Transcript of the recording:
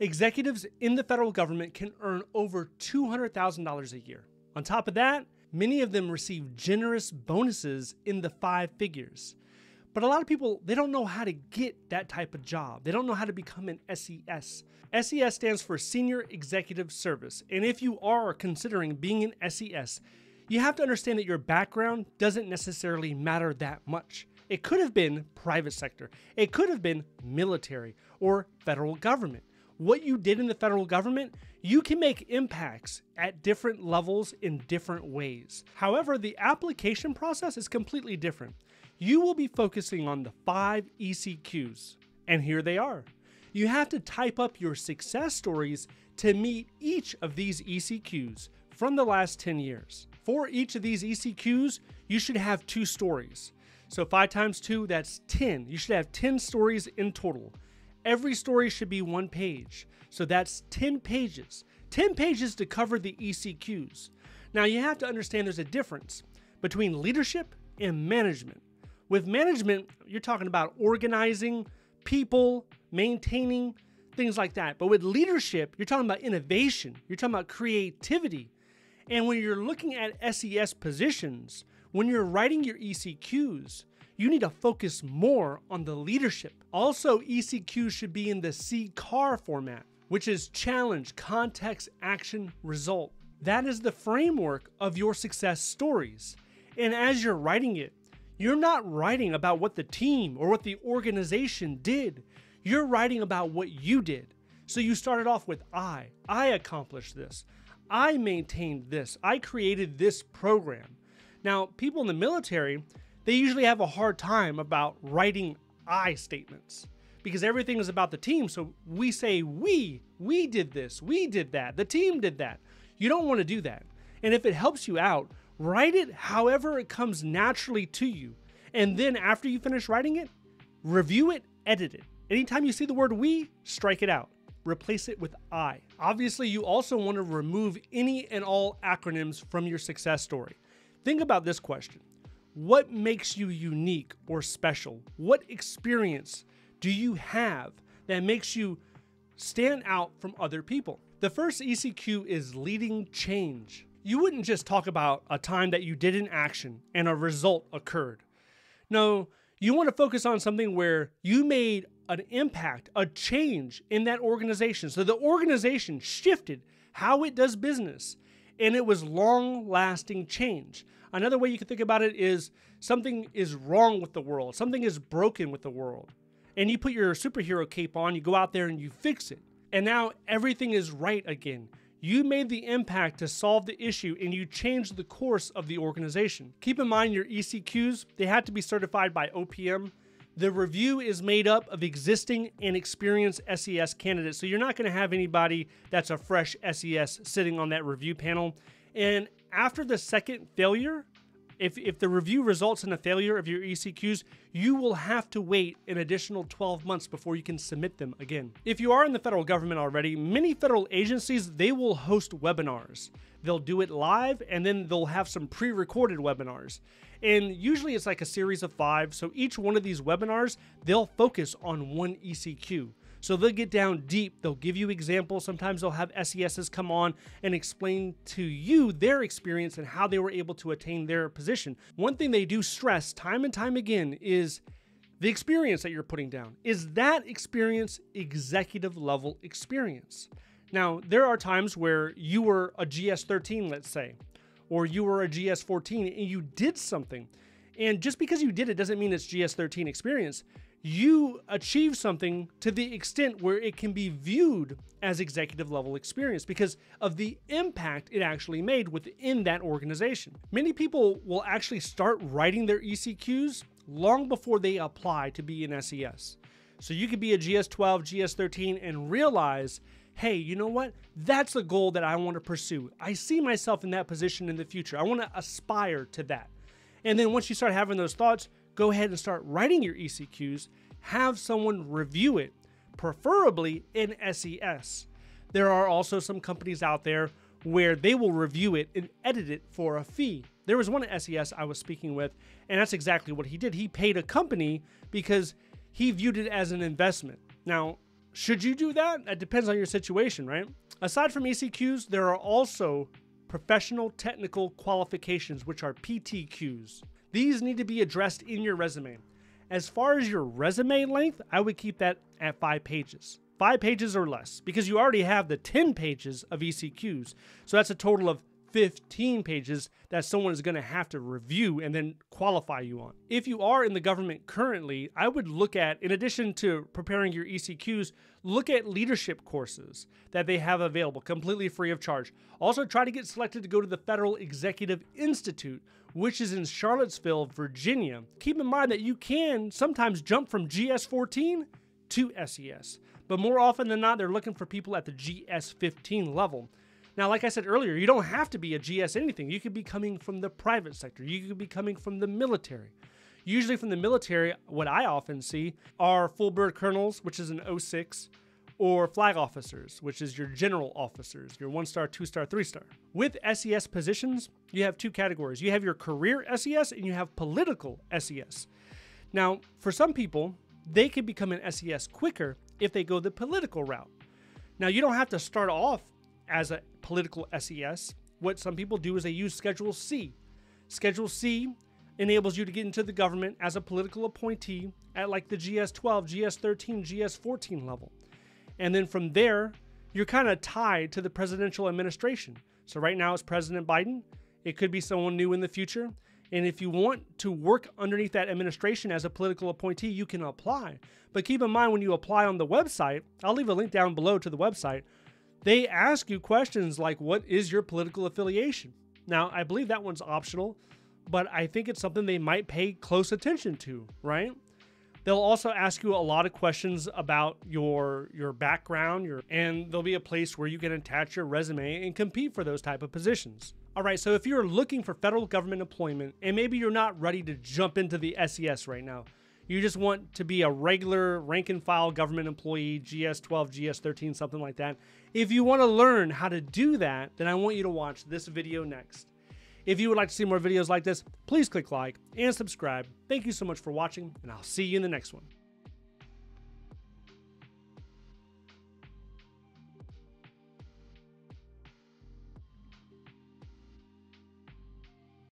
Executives in the federal government can earn over $200,000 a year. On top of that, many of them receive generous bonuses in the five figures. But a lot of people, they don't know how to get that type of job. They don't know how to become an SES. SES stands for Senior Executive Service. And if you are considering being an SES, you have to understand that your background doesn't necessarily matter that much. It could have been private sector, it could have been military or federal government. What you did in the federal government, you can make impacts at different levels in different ways. However, the application process is completely different. You will be focusing on the five ECQs, and here they are. You have to type up your success stories to meet each of these ECQs from the last 10 years. For each of these ECQs, you should have two stories. So 5 times 2, that's 10. You should have 10 stories in total. Every story should be one page. So that's 10 pages. 10 pages to cover the ECQs. Now you have to understand there's a difference between leadership and management. With management, you're talking about organizing people, maintaining things like that. But with leadership, you're talking about innovation, you're talking about creativity. And when you're looking at SES positions, when you're writing your ECQs, you need to focus more on the leadership. Also, ECQ should be in the CCAR format, which is challenge, context, action, result. That is the framework of your success stories. And as you're writing it, you're not writing about what the team or what the organization did. You're writing about what you did. So you started off with I. I accomplished this. I maintained this. I created this program. Now, people in the military, they usually have a hard time about writing I statements because everything is about the team. So we say, we, we did this, we did that, the team did that. You don't want to do that. And if it helps you out, write it however it comes naturally to you. And then after you finish writing it, review it, edit it. Anytime you see the word we, strike it out. Replace it with I. Obviously, you also want to remove any and all acronyms from your success story. Think about this question What makes you unique or special? What experience do you have that makes you stand out from other people? The first ECQ is leading change. You wouldn't just talk about a time that you did an action and a result occurred. No, you want to focus on something where you made an impact, a change in that organization. So the organization shifted how it does business and it was long lasting change. Another way you can think about it is something is wrong with the world, something is broken with the world. And you put your superhero cape on, you go out there and you fix it. And now everything is right again. You made the impact to solve the issue and you changed the course of the organization. Keep in mind your ECQs, they had to be certified by OPM. The review is made up of existing and experienced SES candidates. So you're not going to have anybody that's a fresh SES sitting on that review panel. And after the second failure, if, if the review results in a failure of your ECQs, you will have to wait an additional 12 months before you can submit them again. If you are in the federal government already, many federal agencies, they will host webinars. They'll do it live and then they'll have some pre-recorded webinars. And usually it's like a series of five. So each one of these webinars, they'll focus on one ECQ. So they'll get down deep. They'll give you examples. Sometimes they'll have SESs come on and explain to you their experience and how they were able to attain their position. One thing they do stress time and time again is the experience that you're putting down. Is that experience executive level experience? Now, there are times where you were a GS 13, let's say, or you were a GS 14 and you did something. And just because you did it doesn't mean it's GS 13 experience you achieve something to the extent where it can be viewed as executive level experience because of the impact it actually made within that organization. Many people will actually start writing their ECQs long before they apply to be an SES. So you could be a GS12, GS13 and realize, hey, you know what? That's the goal that I want to pursue. I see myself in that position in the future. I want to aspire to that. And then once you start having those thoughts, go ahead and start writing your ECQs, have someone review it, preferably in SES. There are also some companies out there where they will review it and edit it for a fee. There was one SES I was speaking with, and that's exactly what he did. He paid a company because he viewed it as an investment. Now, Should you do that? That depends on your situation, right? Aside from ECQs, there are also professional technical qualifications, which are PTQs. These need to be addressed in your resume. As far as your resume length, I would keep that at five pages. Five pages or less, because you already have the 10 pages of ECQs. So that's a total of 15 pages that someone is going to have to review and then qualify you on. If you are in the government currently, I would look at, in addition to preparing your ECQs, look at leadership courses that they have available completely free of charge. Also, try to get selected to go to the Federal Executive Institute, which is in Charlottesville, Virginia. Keep in mind that you can sometimes jump from GS 14 to SES, but more often than not, they're looking for people at the GS 15 level. Now, like I said earlier, you don't have to be a GS anything. You could be coming from the private sector, you could be coming from the military. Usually, from the military, what I often see are full bird colonels, which is an 06, or flag officers, which is your general officers, your one star, two star, three star. With SES positions, you have two categories you have your career SES and you have political SES. Now, for some people, they can become an SES quicker if they go the political route. Now, you don't have to start off as a political SES. What some people do is they use Schedule C. Schedule C enables you to get into the government as a political appointee at like the GS 12, GS 13, GS 14 level. And then from there, you're kind of tied to the presidential administration. So right now it's President Biden. It could be someone new in the future. And if you want to work underneath that administration as a political appointee, you can apply. But keep in mind when you apply on the website, I'll leave a link down below to the website they ask you questions like, What is your political affiliation? Now, I believe that one's optional, but I think it's something they might pay close attention to, right? They'll also ask you a lot of questions about your your background, your and there'll be a place where you can attach your resume and compete for those type of positions. All right, so if you're looking for federal government employment and maybe you're not ready to jump into the SES right now, you just want to be a regular rank and file government employee, GS 12, GS 13, something like that. If you want to learn how to do that, then I want you to watch this video next. If you would like to see more videos like this, please click like and subscribe. Thank you so much for watching, and I'll see you in the next one.